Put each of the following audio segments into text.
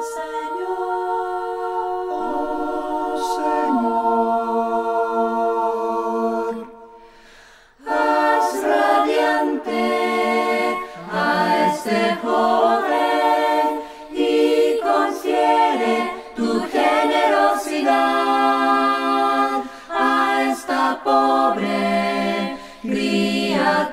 Señor oh su radiante a este pobre y confiere tu generosidad, a esta pobre guía.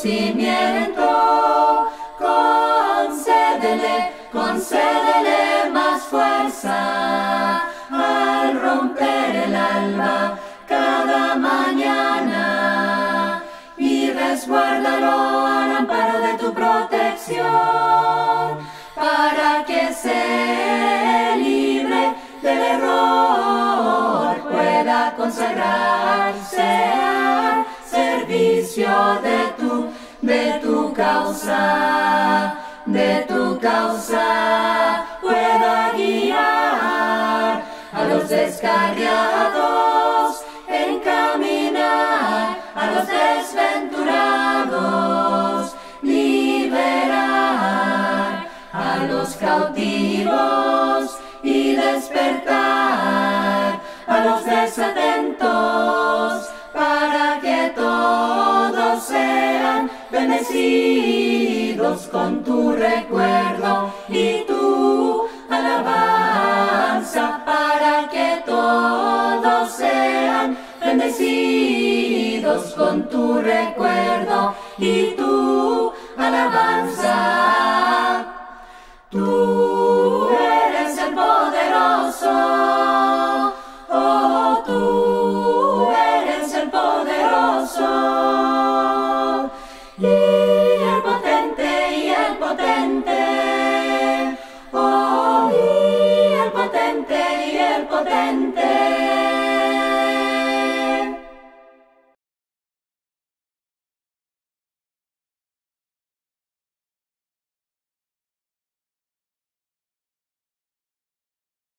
conocimiento, concédele, concédele más fuerza al romper el alma cada mañana. Y resguárdalo al amparo de tu protección para que se libre del error pueda consagrarse al servicio causa de tu causa pueda guiar a los descarriados, encaminar a los desventurados, liberar a los cautivos y despertar a los desatentos bendecidos con tu recuerdo y tu alabanza para que todos sean bendecidos con tu recuerdo y tu alabanza. Tú